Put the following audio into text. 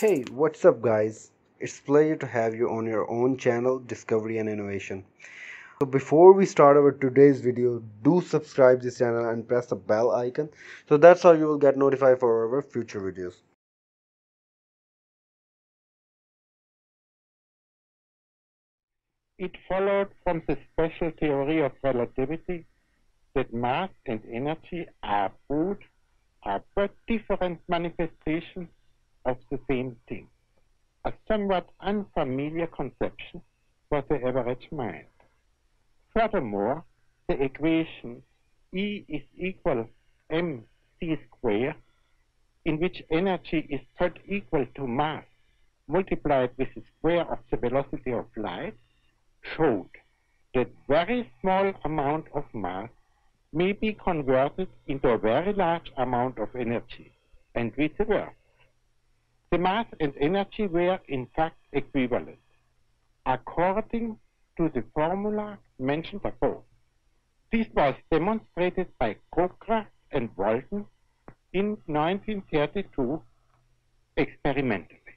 Hey, what's up guys? It's pleasure to have you on your own channel Discovery and Innovation. So before we start our today's video, do subscribe this channel and press the bell icon. So that's how you will get notified for our future videos. It followed from the special theory of relativity that mass and energy are both are but different manifestations of the same thing, a somewhat unfamiliar conception for the average mind. Furthermore, the equation E is equal mc square, in which energy is thought equal to mass multiplied with the square of the velocity of light, showed that very small amount of mass may be converted into a very large amount of energy, and vice versa. The mass and energy were in fact equivalent, according to the formula mentioned above. This was demonstrated by Cockcroft and Walton in 1932 experimentally.